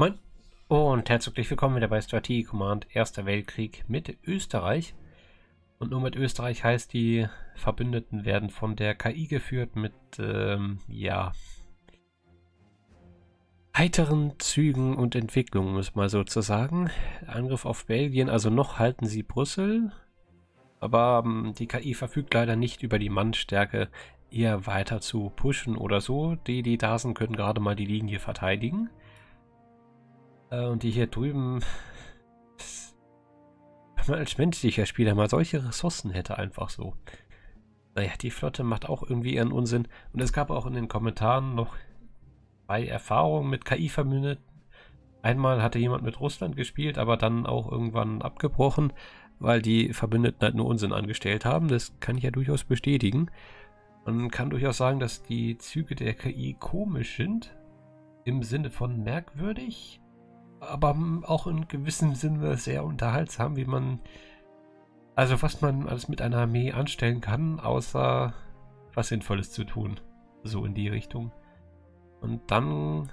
Moin und herzlich willkommen wieder bei Strategie Command Erster Weltkrieg mit Österreich. Und nur mit Österreich heißt, die Verbündeten werden von der KI geführt mit, ähm, ja, heiteren Zügen und Entwicklungen, muss man so zu sagen. Angriff auf Belgien, also noch halten sie Brüssel, aber ähm, die KI verfügt leider nicht über die Mannstärke, eher weiter zu pushen oder so. Die, die da sind, können gerade mal die Linie verteidigen. Äh, und die hier drüben, wenn man als menschlicher Spieler mal solche Ressourcen hätte, einfach so. Naja, die Flotte macht auch irgendwie ihren Unsinn. Und es gab auch in den Kommentaren noch zwei Erfahrungen mit KI-Verbündeten. Einmal hatte jemand mit Russland gespielt, aber dann auch irgendwann abgebrochen, weil die Verbündeten halt nur Unsinn angestellt haben. Das kann ich ja durchaus bestätigen. Man kann durchaus sagen, dass die Züge der KI komisch sind. Im Sinne von merkwürdig aber auch in gewissem Sinne sehr unterhaltsam, wie man, also was man alles mit einer Armee anstellen kann, außer was Sinnvolles zu tun. So in die Richtung. Und dann,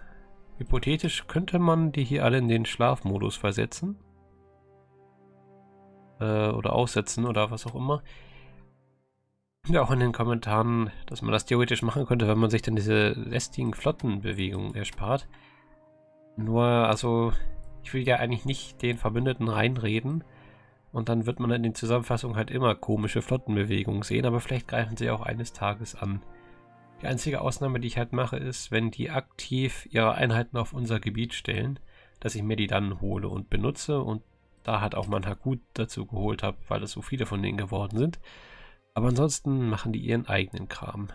hypothetisch, könnte man die hier alle in den Schlafmodus versetzen. Äh, oder aussetzen oder was auch immer. Ja, auch in den Kommentaren, dass man das theoretisch machen könnte, wenn man sich dann diese lästigen Flottenbewegungen erspart. Nur, also, ich will ja eigentlich nicht den Verbündeten reinreden. Und dann wird man in den Zusammenfassungen halt immer komische Flottenbewegungen sehen, aber vielleicht greifen sie auch eines Tages an. Die einzige Ausnahme, die ich halt mache, ist, wenn die aktiv ihre Einheiten auf unser Gebiet stellen, dass ich mir die dann hole und benutze und da halt auch mal ein Hakut dazu geholt habe, weil es so viele von denen geworden sind. Aber ansonsten machen die ihren eigenen Kram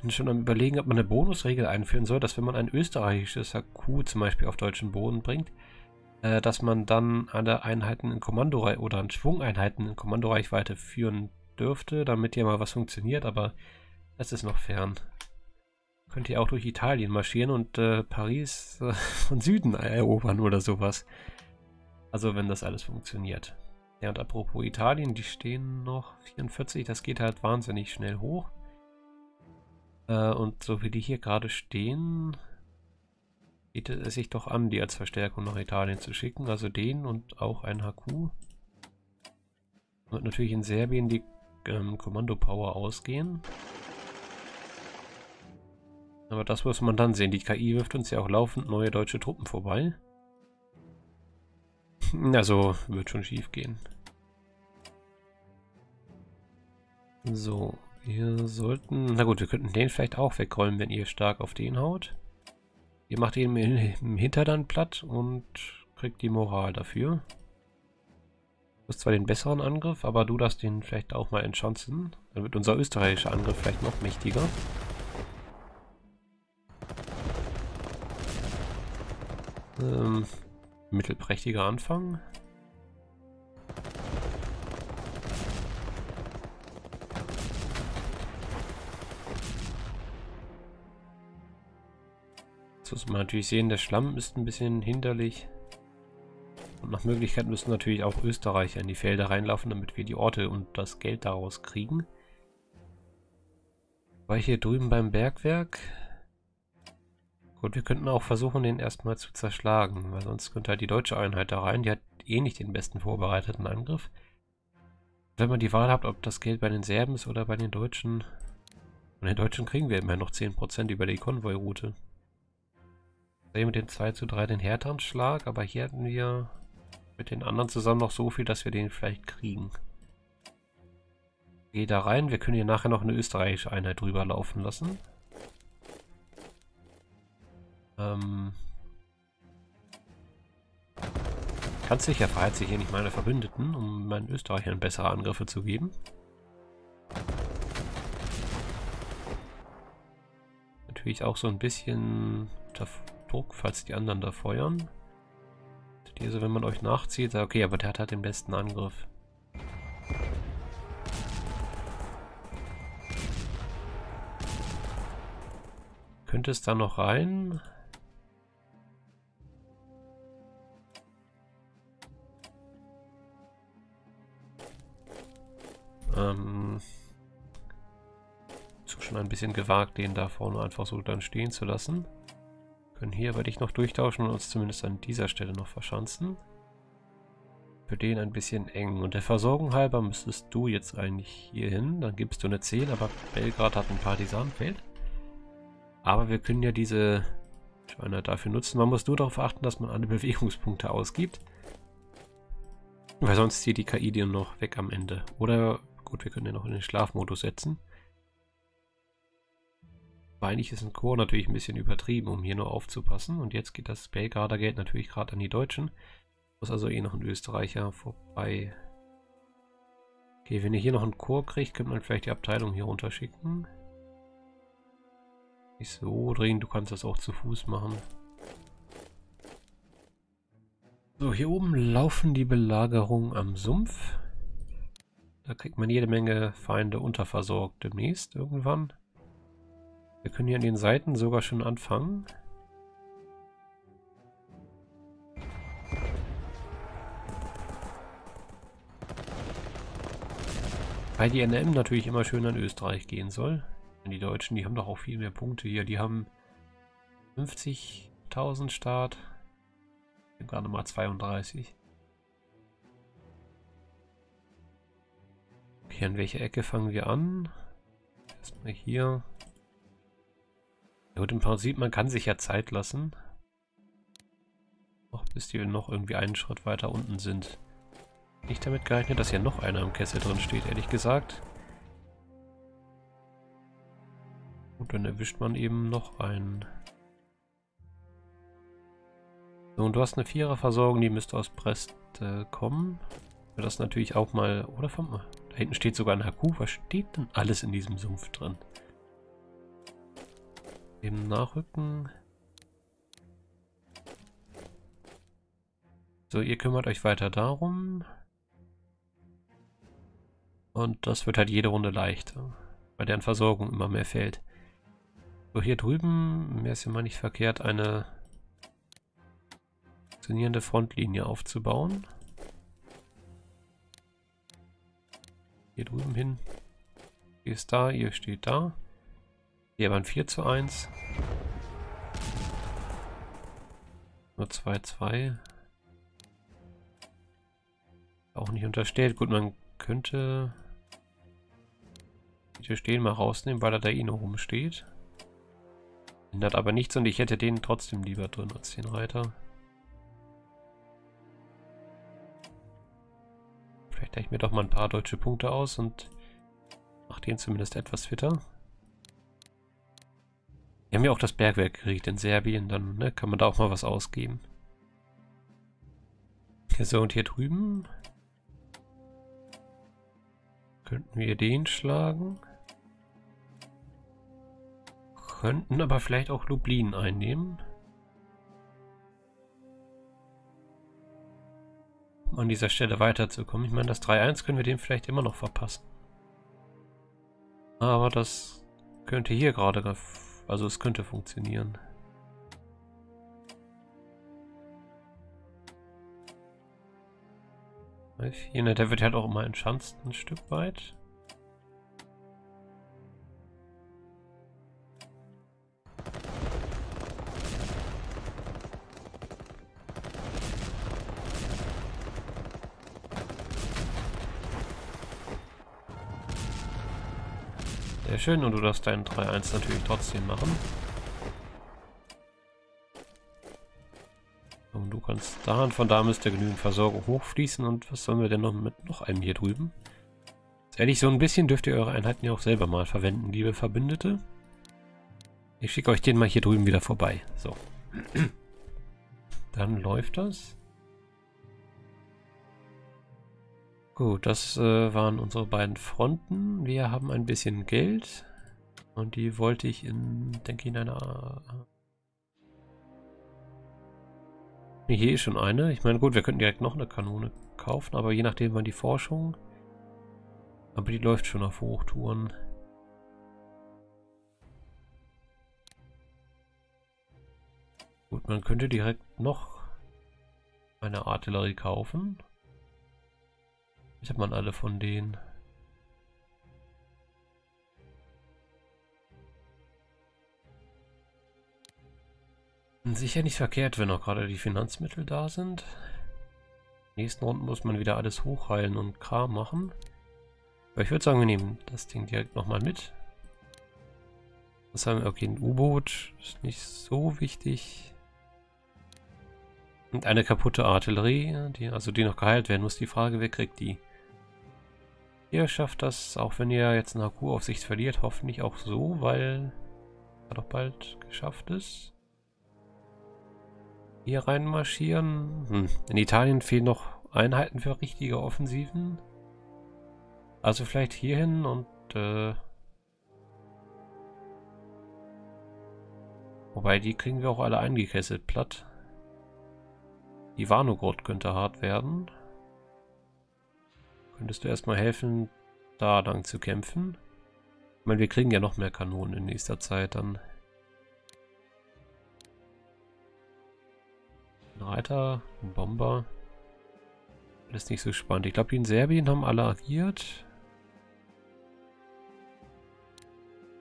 bin schon am überlegen, ob man eine Bonusregel einführen soll, dass wenn man ein österreichisches HQ zum Beispiel auf deutschen Boden bringt, äh, dass man dann alle Einheiten in Kommandoreichweite oder an Schwungeinheiten in Kommandoreichweite führen dürfte, damit ja mal was funktioniert, aber das ist noch fern. Könnt ihr auch durch Italien marschieren und äh, Paris äh, von Süden erobern oder sowas. Also wenn das alles funktioniert. Ja, und apropos Italien, die stehen noch 44, das geht halt wahnsinnig schnell hoch. Äh, und so wie die hier gerade stehen, bietet es sich doch an, die als Verstärkung nach Italien zu schicken. Also den und auch ein HQ. Wird natürlich in Serbien die ähm, Kommandopower ausgehen. Aber das muss man dann sehen. Die KI wirft uns ja auch laufend neue deutsche Truppen vorbei. Also, wird schon schief gehen. So, wir sollten... Na gut, wir könnten den vielleicht auch wegrollen, wenn ihr stark auf den haut. Ihr macht ihn im Hinterland platt und kriegt die Moral dafür. Du hast zwar den besseren Angriff, aber du darfst den vielleicht auch mal entschanzen. Dann wird unser österreichischer Angriff vielleicht noch mächtiger. Ähm, mittelprächtiger Anfang. Jetzt muss man natürlich sehen, der Schlamm ist ein bisschen hinderlich. Und nach Möglichkeit müssen natürlich auch Österreicher in die Felder reinlaufen, damit wir die Orte und das Geld daraus kriegen. War hier drüben beim Bergwerk? Gut, wir könnten auch versuchen, den erstmal zu zerschlagen, weil sonst könnte halt die deutsche Einheit da rein. Die hat eh nicht den besten vorbereiteten Angriff. Wenn man die Wahl hat, ob das Geld bei den Serben ist oder bei den Deutschen... Von den Deutschen kriegen wir immerhin noch 10% über die Konvoi-Route mit den 2 zu 3 den härteren Schlag, aber hier hatten wir mit den anderen zusammen noch so viel, dass wir den vielleicht kriegen. Geh da rein, wir können hier nachher noch eine österreichische Einheit drüber laufen lassen. Ähm Ganz sicher verheizt sich hier nicht meine Verbündeten, um meinen Österreichern bessere Angriffe zu geben. Natürlich auch so ein bisschen Druck, falls die anderen da feuern. Diese, wenn man euch nachzieht, okay, aber der hat halt den besten Angriff. Könnte es da noch rein? Ähm, schon ein bisschen gewagt, den da vorne einfach so dann stehen zu lassen. Können hier aber dich noch durchtauschen und uns zumindest an dieser Stelle noch verschanzen. Für den ein bisschen eng. Und der Versorgung halber müsstest du jetzt eigentlich hier hin. Dann gibst du eine 10, aber Belgrad hat ein Partisanfeld. Aber wir können ja diese Schweine dafür nutzen. Man muss nur darauf achten, dass man alle Bewegungspunkte ausgibt. Weil sonst zieht die KI dir noch weg am Ende. Oder, gut, wir können den noch in den Schlafmodus setzen. Eigentlich ist ein Chor natürlich ein bisschen übertrieben, um hier nur aufzupassen. Und jetzt geht das Belgrader Geld natürlich gerade an die Deutschen. Muss also eh noch ein Österreicher vorbei. Okay, wenn ihr hier noch einen Chor kriegt, könnte man vielleicht die Abteilung hier runterschicken. Nicht so drehen, du kannst das auch zu Fuß machen. So, hier oben laufen die Belagerungen am Sumpf. Da kriegt man jede Menge Feinde unterversorgt demnächst irgendwann. Wir können hier an den Seiten sogar schon anfangen. Weil die NM natürlich immer schön an Österreich gehen soll. Denn die Deutschen, die haben doch auch viel mehr Punkte hier. Die haben 50.000 Start. Ich gerade mal 32. Okay, an welcher Ecke fangen wir an? Erstmal hier. Gut, im Prinzip, man kann sich ja Zeit lassen. Noch bis die noch irgendwie einen Schritt weiter unten sind. Nicht damit gerechnet, dass hier noch einer im Kessel drin steht, ehrlich gesagt. Gut, dann erwischt man eben noch einen. So, und du hast eine Viererversorgung, die müsste aus Brest äh, kommen. Das natürlich auch mal... Oder vom... Da hinten steht sogar ein Haku. Was steht denn alles in diesem Sumpf drin? Eben nachrücken. So, ihr kümmert euch weiter darum. Und das wird halt jede Runde leichter, weil deren Versorgung immer mehr fällt. So, hier drüben wäre es ja mal nicht verkehrt, eine funktionierende Frontlinie aufzubauen. Hier drüben hin. Ihr ist da, ihr steht da. Hier waren 4 zu 1. Nur 2, 2. Auch nicht unterstellt. Gut, man könnte hier stehen mal rausnehmen, weil er da eh noch rumsteht. Ändert aber nichts und ich hätte den trotzdem lieber drin als den Reiter. Vielleicht ich mir doch mal ein paar deutsche Punkte aus und mache den zumindest etwas fitter. Wir haben ja auch das Bergwerk gekriegt in Serbien, dann ne, kann man da auch mal was ausgeben. So, und hier drüben könnten wir den schlagen. Könnten aber vielleicht auch Lublin einnehmen. Um an dieser Stelle weiterzukommen. Ich meine, das 3-1 können wir dem vielleicht immer noch verpassen. Aber das könnte hier gerade also es könnte funktionieren. Hier, der wird halt auch immer entschanzt ein Stück weit. Schön und du darfst deinen 3-1 natürlich trotzdem machen. Und du kannst da und von da müsste genügend Versorgung hochfließen und was sollen wir denn noch mit noch einem hier drüben? Ehrlich, so ein bisschen dürft ihr eure Einheiten ja auch selber mal verwenden, liebe Verbündete. Ich schicke euch den mal hier drüben wieder vorbei. So. Dann läuft das. Gut, das äh, waren unsere beiden Fronten. Wir haben ein bisschen Geld. Und die wollte ich in, denke ich, in einer... Nee, hier ist schon eine. Ich meine, gut, wir könnten direkt noch eine Kanone kaufen, aber je nachdem wann die Forschung... Aber die läuft schon auf Hochtouren. Gut, man könnte direkt noch eine Artillerie kaufen. Ich habe man alle von denen. Sicher nicht verkehrt, wenn auch gerade die Finanzmittel da sind. Nächsten Runden muss man wieder alles hochheilen und Kram machen. Aber ich würde sagen, wir nehmen das Ding direkt nochmal mit. Was haben wir? Okay, ein U-Boot ist nicht so wichtig. Und eine kaputte Artillerie, die, also die noch geheilt werden muss. Die Frage, wer kriegt die? Ihr schafft das, auch wenn ihr jetzt eine HQ-Aufsicht verliert, hoffentlich auch so, weil er doch bald geschafft ist. Hier reinmarschieren. Hm. In Italien fehlen noch Einheiten für richtige Offensiven. Also vielleicht hierhin und äh, Wobei, die kriegen wir auch alle eingekesselt platt. Die Warnogrot könnte hart werden. Könntest du erstmal helfen, da lang zu kämpfen? Ich meine, wir kriegen ja noch mehr Kanonen in nächster Zeit dann. Ein Reiter, ein Bomber. Alles nicht so spannend. Ich glaube, die in Serbien haben alle agiert.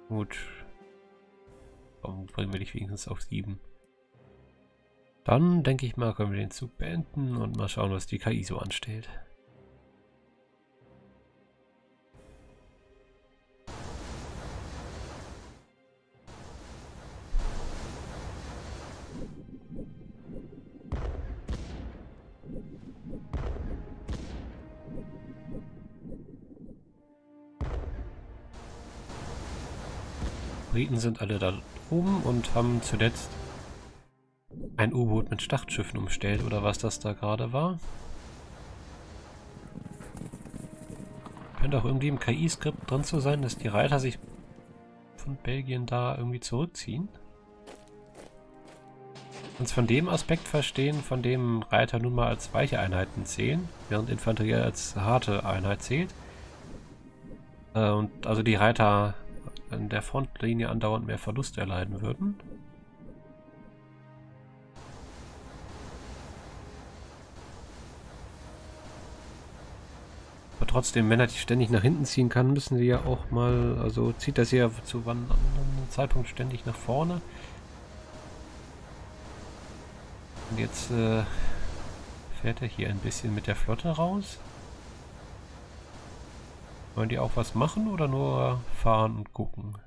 Gut, Warum bringen wir dich wenigstens auf 7? Dann denke ich mal, können wir den Zug beenden und mal schauen, was die KI so anstellt. Briten sind alle da oben und haben zuletzt ein U-Boot mit Schlachtschiffen umstellt oder was das da gerade war. Könnte auch irgendwie im KI-Skript drin zu sein, dass die Reiter sich von Belgien da irgendwie zurückziehen. Uns von dem Aspekt verstehen, von dem Reiter nun mal als weiche Einheiten zählen, während Infanterie als harte Einheit zählt. Äh, und also die Reiter an der Frontlinie andauernd mehr Verluste erleiden würden. Aber trotzdem, wenn er die ständig nach hinten ziehen kann, müssen sie ja auch mal, also zieht das ja zu wann anderen Zeitpunkt ständig nach vorne. Und jetzt äh, fährt er hier ein bisschen mit der Flotte raus. Wollen die auch was machen oder nur fahren und gucken?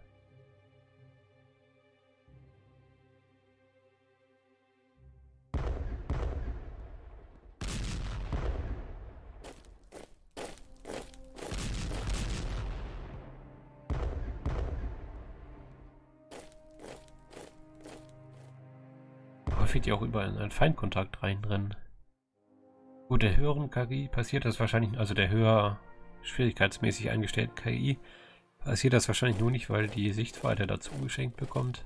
Häufig die auch überall in einen Feindkontakt reinrennen. Gut, der höheren KI passiert das wahrscheinlich, also der höher schwierigkeitsmäßig eingestellten KI passiert das wahrscheinlich nur nicht, weil die Sichtweite dazu geschenkt bekommt.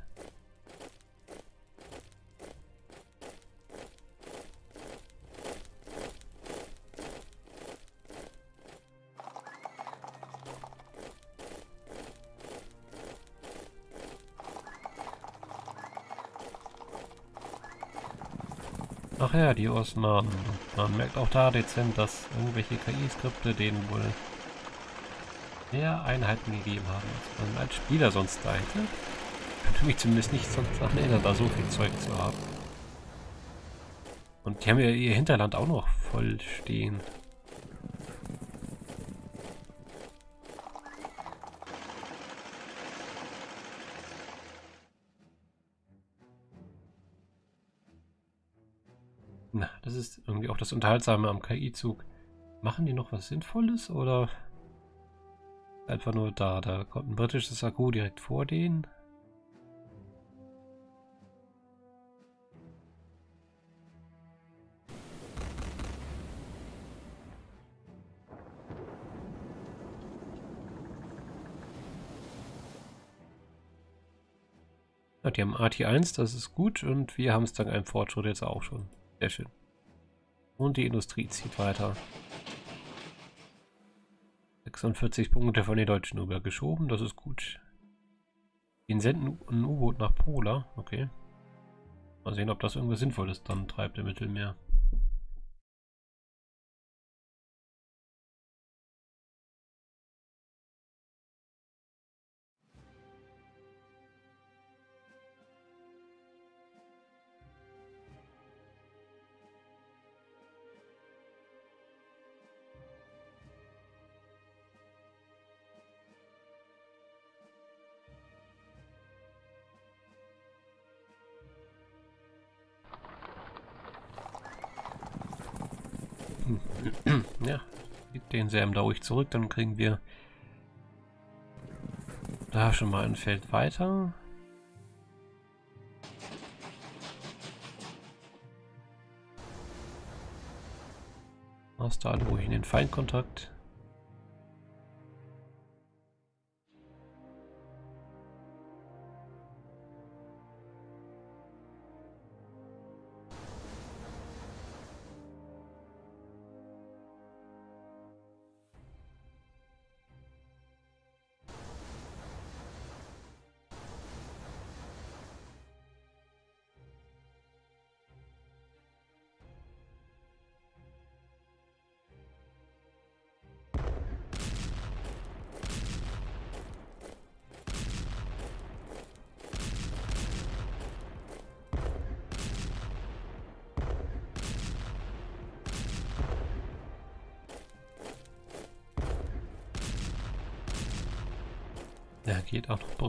Ach ja, die Osmanen. Man merkt auch da dezent, dass irgendwelche KI-Skripte denen wohl mehr Einheiten gegeben haben, als man als Spieler sonst da hätte. Könnte mich zumindest nicht sonst daran erinnern, da so viel Zeug zu haben. Und die haben ja ihr Hinterland auch noch voll stehen. Das Unterhaltsame am KI-Zug. Machen die noch was Sinnvolles oder einfach nur da? Da kommt ein britisches Akku direkt vor denen. Die haben AT1, das ist gut und wir haben es dank einem Fortschritt jetzt auch schon. Sehr schön. Und die Industrie zieht weiter. 46 Punkte von den Deutschen übergeschoben, das ist gut. Die senden ein U-Boot nach Pola, okay. Mal sehen, ob das irgendwas Sinnvolles dann treibt im Mittelmeer. Den Serben da ruhig zurück, dann kriegen wir da schon mal ein Feld weiter. Aus da ruhig in den Feindkontakt.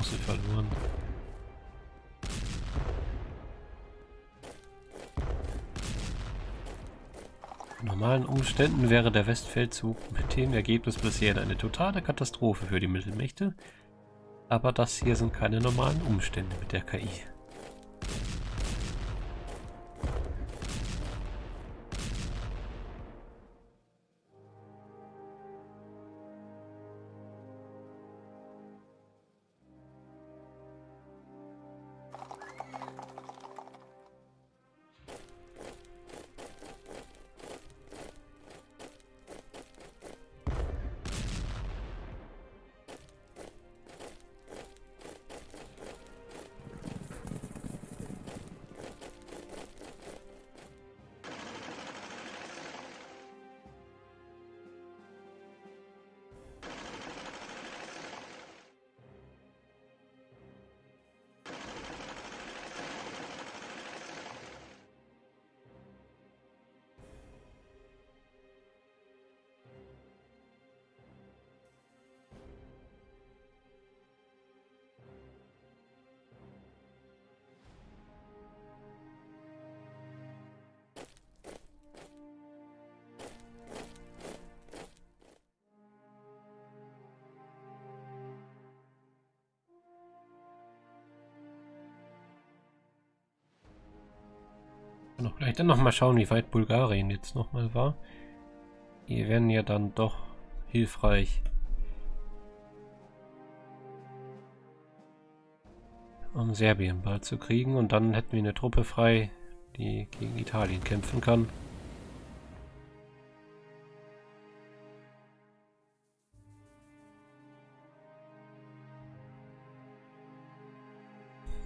Busse verloren. In normalen Umständen wäre der Westfeldzug mit dem Ergebnis bisher eine totale Katastrophe für die Mittelmächte. Aber das hier sind keine normalen Umstände mit der KI. Noch gleich dann noch mal schauen, wie weit Bulgarien jetzt noch mal war. Die werden ja dann doch hilfreich. Um Serbien bald zu kriegen und dann hätten wir eine Truppe frei, die gegen Italien kämpfen kann.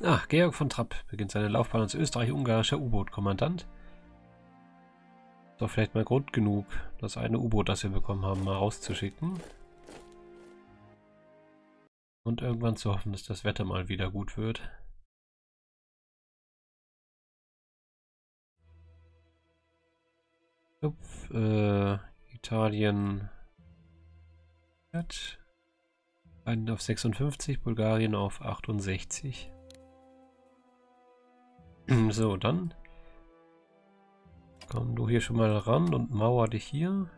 Ah, Georg von Trapp beginnt seine Laufbahn als österreich-ungarischer U-Boot-Kommandant. Doch vielleicht mal Grund genug, das eine U-Boot, das wir bekommen haben, mal rauszuschicken. Und irgendwann zu hoffen, dass das Wetter mal wieder gut wird. Upf, äh, Italien einen auf 56, Bulgarien auf 68. So, dann komm du hier schon mal ran und mauer dich hier.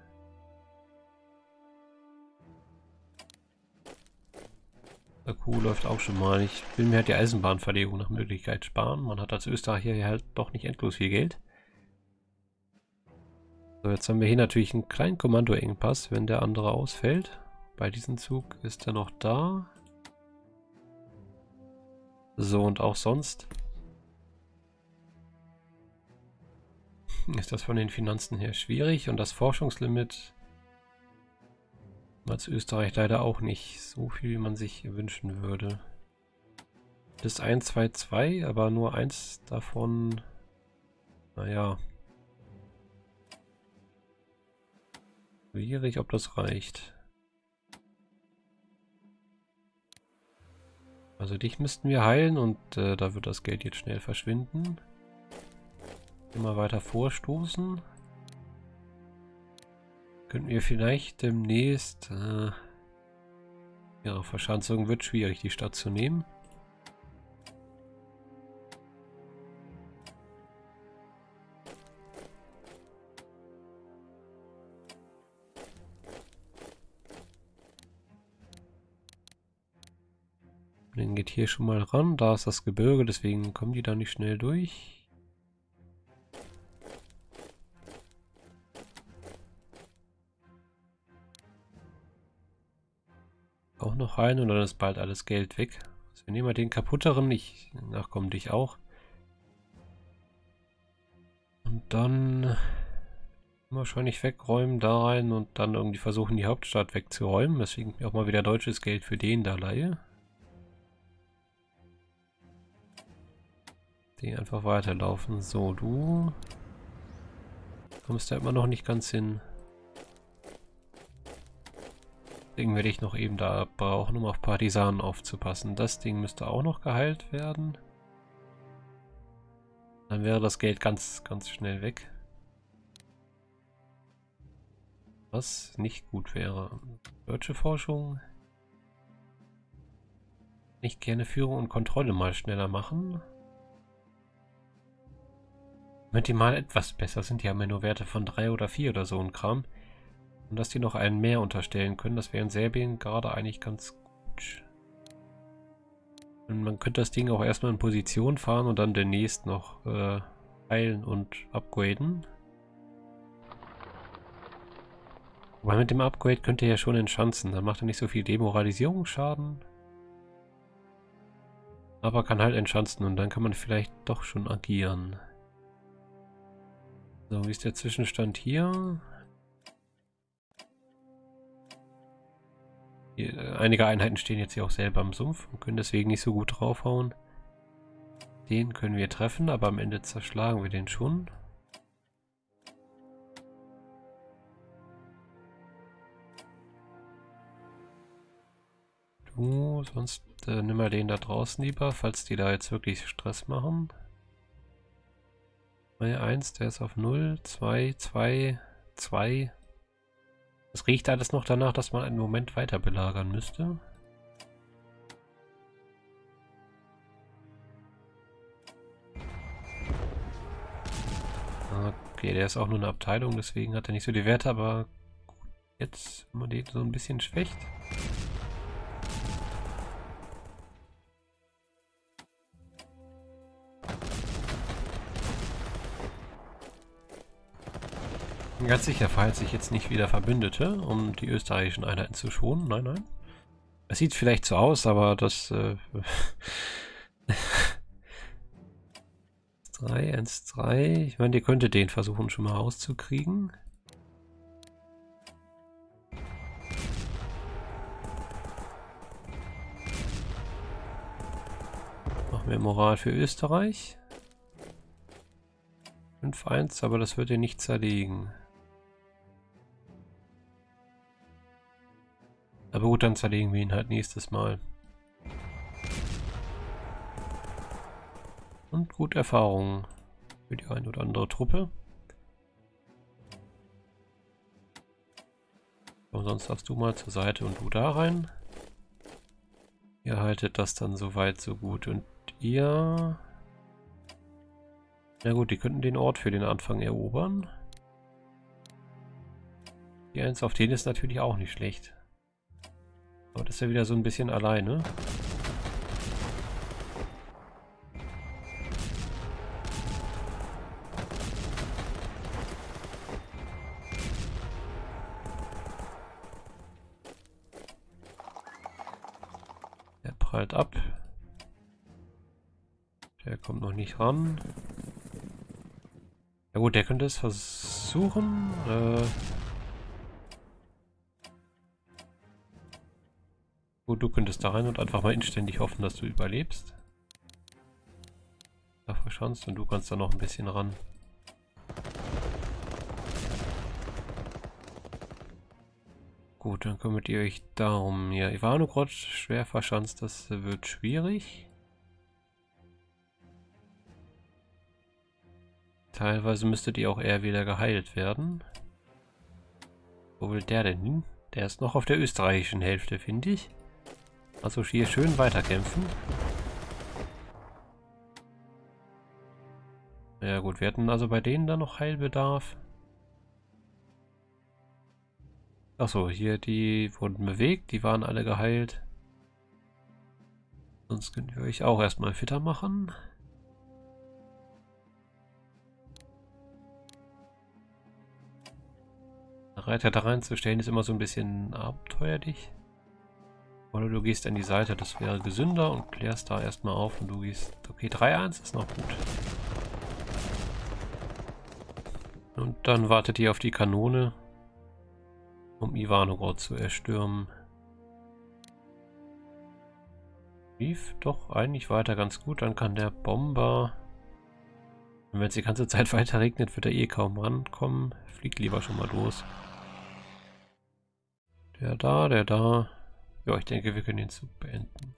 Der Kuh läuft auch schon mal. Ich will mir halt die Eisenbahnverlegung nach Möglichkeit sparen. Man hat als Österreicher hier halt doch nicht endlos viel Geld. So, jetzt haben wir hier natürlich einen kleinen Kommandoengpass, wenn der andere ausfällt. Bei diesem Zug ist er noch da. So, und auch sonst ist das von den Finanzen her schwierig und das Forschungslimit als Österreich leider auch nicht so viel, wie man sich wünschen würde. Das ist 1, 2, 2, aber nur eins davon, naja, schwierig, ob das reicht. Also dich müssten wir heilen und äh, da wird das Geld jetzt schnell verschwinden. Immer weiter vorstoßen. Könnten wir vielleicht demnächst... Äh ja, Verschanzung wird schwierig, die Stadt zu nehmen. Dann geht hier schon mal ran. Da ist das Gebirge, deswegen kommen die da nicht schnell durch. Noch rein und dann ist bald alles Geld weg. Also wir nehmen mal den kaputteren. Ich nachkommen dich auch. Und dann wahrscheinlich wegräumen da rein und dann irgendwie versuchen die Hauptstadt wegzuräumen. Deswegen auch mal wieder deutsches Geld für den da leihe. Die einfach weiterlaufen. So, du kommst da immer noch nicht ganz hin. Deswegen werde ich noch eben da brauchen, um auf Partisanen aufzupassen. Das Ding müsste auch noch geheilt werden. Dann wäre das Geld ganz, ganz schnell weg. Was nicht gut wäre. Deutsche Forschung. Nicht gerne Führung und Kontrolle mal schneller machen. Wenn die mal etwas besser sind, die haben ja nur Werte von 3 oder 4 oder so ein Kram. Und dass die noch einen mehr unterstellen können, das wäre in Serbien gerade eigentlich ganz gut. Und man könnte das Ding auch erstmal in Position fahren und dann demnächst noch äh, heilen und upgraden. Aber mit dem Upgrade könnt ihr ja schon entschanzen. Dann macht er nicht so viel Demoralisierungsschaden. Aber kann halt entschanzen und dann kann man vielleicht doch schon agieren. So, wie ist der Zwischenstand hier? Einige Einheiten stehen jetzt hier auch selber im Sumpf und können deswegen nicht so gut draufhauen. Den können wir treffen, aber am Ende zerschlagen wir den schon. Du, sonst äh, nimm mal den da draußen lieber, falls die da jetzt wirklich Stress machen. 1, der ist auf 0, 2, 2, 2. Es riecht alles noch danach, dass man einen Moment weiter belagern müsste. Okay, der ist auch nur eine Abteilung, deswegen hat er nicht so die Werte, aber jetzt, wenn man den so ein bisschen schwächt. Ganz sicher verhält sich jetzt nicht wieder Verbündete, um die österreichischen Einheiten zu schonen. Nein, nein. Es sieht vielleicht so aus, aber das... Äh, 3, 1, 3. Ich meine, ihr könntet den versuchen schon mal rauszukriegen. Machen wir Moral für Österreich. 5-1, aber das wird ihr nicht zerlegen. Aber gut, dann zerlegen wir ihn halt nächstes Mal. Und gut Erfahrung für die eine oder andere Truppe. Und sonst darfst du mal zur Seite und du da rein. Ihr haltet das dann soweit so gut. Und ihr... Na gut, die könnten den Ort für den Anfang erobern. Die eins auf den ist natürlich auch nicht schlecht. Aber das ist ja wieder so ein bisschen alleine. Er prallt ab. Der kommt noch nicht ran. Ja gut, der könnte es versuchen. Äh Gut, du könntest da rein und einfach mal inständig hoffen, dass du überlebst. Da verschanzt und du kannst da noch ein bisschen ran. Gut, dann kümmert ihr euch darum. Ja, Ivanogrod schwer verschanzt, das wird schwierig. Teilweise müsstet ihr auch eher wieder geheilt werden. Wo will der denn hin? Der ist noch auf der österreichischen Hälfte, finde ich. Also hier schön weiterkämpfen. Ja gut, wir hatten also bei denen dann noch Heilbedarf. Achso, hier die wurden bewegt, die waren alle geheilt. Sonst können wir euch auch erstmal fitter machen. Reiter da reinzustellen ist immer so ein bisschen abenteuerlich. Oder du gehst an die Seite, das wäre gesünder und klärst da erstmal auf und du gehst... Okay, 3-1 ist noch gut. Und dann wartet ihr auf die Kanone, um Ivanogorod zu erstürmen. Lief doch eigentlich weiter ganz gut. Dann kann der Bomber... Wenn es die ganze Zeit weiter regnet, wird er eh kaum rankommen. Fliegt lieber schon mal los. Der da, der da. Ja, ich denke, wir können den Zug beenden.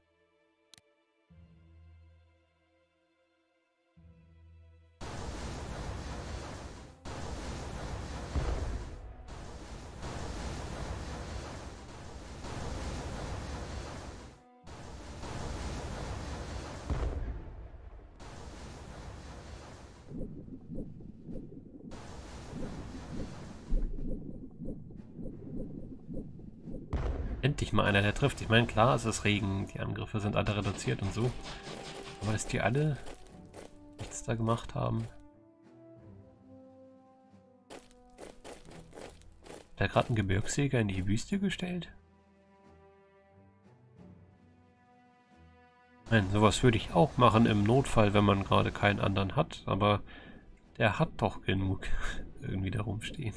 Endlich mal einer, der trifft. Ich meine, klar, es ist Regen, die Angriffe sind alle reduziert und so. Aber dass die alle nichts da gemacht haben. Hat er gerade einen Gebirgsjäger in die Wüste gestellt? Nein, sowas würde ich auch machen im Notfall, wenn man gerade keinen anderen hat. Aber der hat doch genug irgendwie da rumstehen.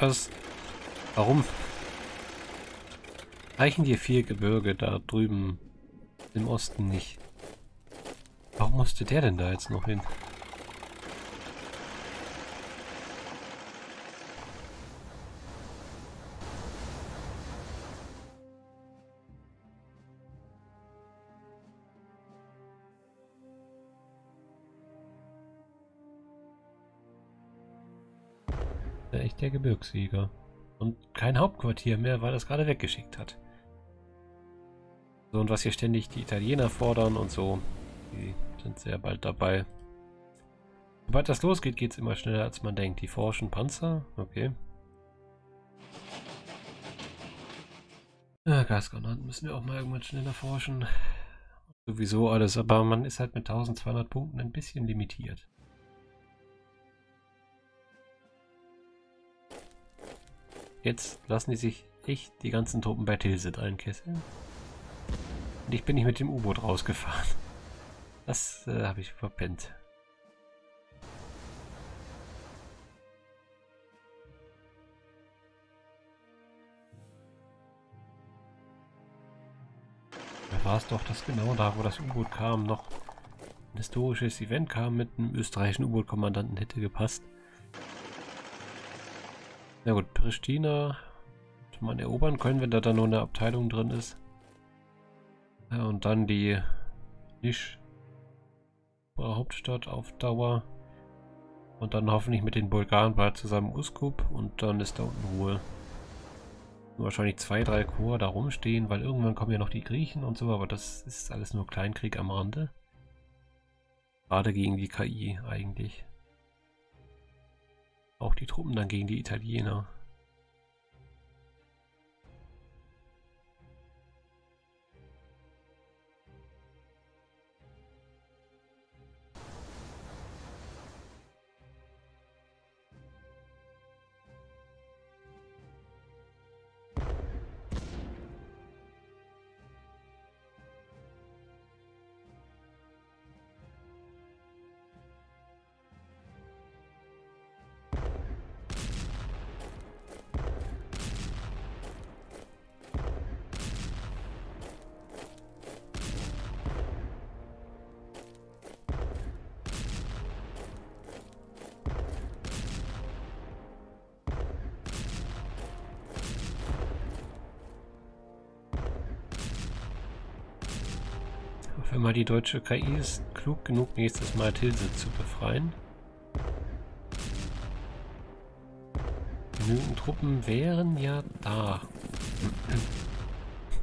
Was? Warum? Reichen dir vier Gebirge da drüben im Osten nicht? Warum musste der denn da jetzt noch hin? Echt der Gebirgsjäger. Und kein Hauptquartier mehr, weil es gerade weggeschickt hat. So, und was hier ständig die Italiener fordern und so, die sind sehr bald dabei. Sobald das losgeht, geht es immer schneller, als man denkt. Die forschen Panzer, okay. Ja, Gasgranaten müssen wir auch mal irgendwann schneller forschen. Sowieso alles, aber man ist halt mit 1200 Punkten ein bisschen limitiert. Jetzt lassen die sich echt die ganzen Truppen bei Tilsit einkesseln. Und ich bin nicht mit dem U-Boot rausgefahren. Das äh, habe ich verpennt. Da war es doch, dass genau da, wo das U-Boot kam, noch ein historisches Event kam mit einem österreichischen U-Boot-Kommandanten hätte gepasst. Na gut, Pristina man erobern können, wenn da dann nur eine Abteilung drin ist. Ja, und dann die Nisch Hauptstadt auf Dauer. Und dann hoffentlich mit den Bulgaren bald zusammen Uskup und dann ist da unten Ruhe. Wahrscheinlich zwei, drei Korps da rumstehen, weil irgendwann kommen ja noch die Griechen und so, aber das ist alles nur Kleinkrieg am Rande. Gerade gegen die KI eigentlich. Auch die Truppen dann gegen die Italiener. Wenn mal die deutsche KI ist klug genug, nächstes Mal Tilse zu befreien. Genügend Truppen wären ja da.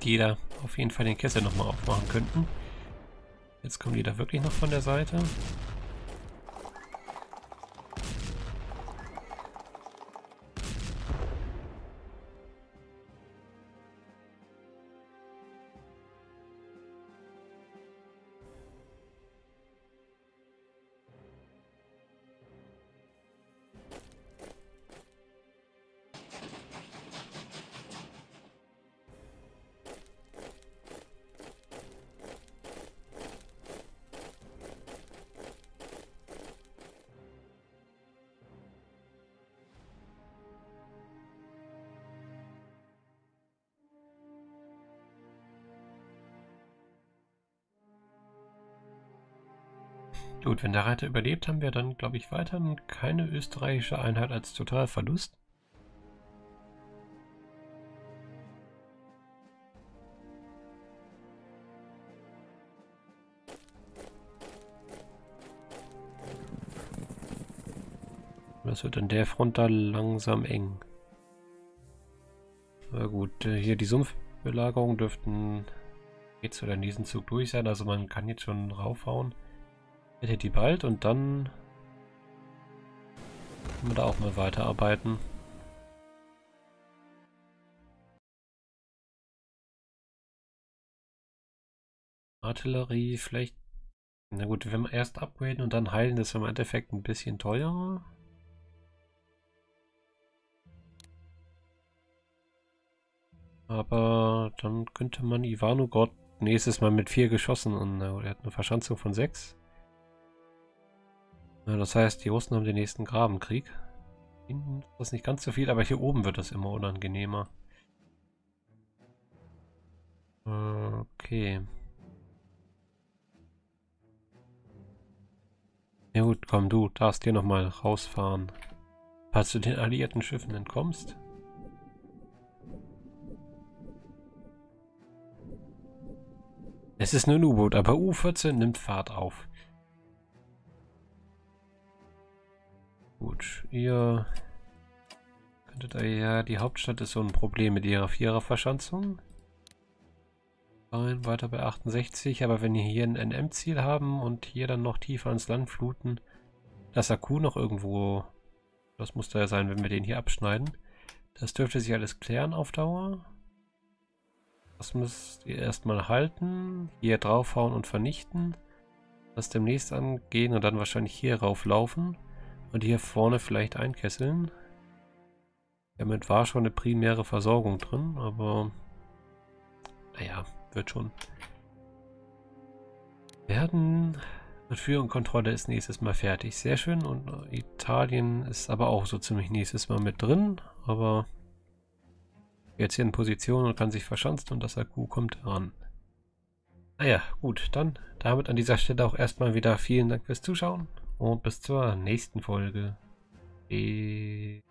Die da auf jeden Fall den Kessel nochmal aufmachen könnten. Jetzt kommen die da wirklich noch von der Seite. Gut, wenn der Reiter überlebt, haben wir dann, glaube ich, weiterhin keine österreichische Einheit als Totalverlust. Das wird an der Front da langsam eng. Na gut, äh, hier die Sumpfbelagerung dürften jetzt oder in diesem Zug durch sein, also man kann jetzt schon raufhauen. Hätte die bald und dann können wir da auch mal weiterarbeiten. Artillerie vielleicht. Na gut, wenn wir erst upgraden und dann heilen, das ist im Endeffekt ein bisschen teurer. Aber dann könnte man Ivanogod nächstes Mal mit vier geschossen und er hat eine Verschanzung von sechs. Ja, das heißt, die Russen haben den nächsten Grabenkrieg. Hinten ist das nicht ganz so viel, aber hier oben wird es immer unangenehmer. Okay. Ja gut, komm, du darfst hier nochmal rausfahren. Falls du den alliierten Schiffen entkommst. Es ist nur ein U-Boot, aber U-14 nimmt Fahrt auf. Gut, ihr könntet ja, die Hauptstadt ist so ein Problem mit ihrer Viererverschanzung. Weiter bei 68, aber wenn ihr hier ein NM-Ziel haben und hier dann noch tiefer ins Land fluten, das Akku noch irgendwo, das muss da ja sein, wenn wir den hier abschneiden. Das dürfte sich alles klären auf Dauer. Das müsst ihr erstmal halten, hier draufhauen und vernichten. Das demnächst angehen und dann wahrscheinlich hier rauflaufen. Und hier vorne vielleicht einkesseln. Damit war schon eine primäre Versorgung drin, aber naja, wird schon. Werden mit Führung und Kontrolle ist nächstes Mal fertig. Sehr schön. Und Italien ist aber auch so ziemlich nächstes Mal mit drin. Aber jetzt hier in Position und kann sich verschanzen und das Akku kommt ran. Naja, gut, dann damit an dieser Stelle auch erstmal wieder vielen Dank fürs Zuschauen und bis zur nächsten Folge. Bis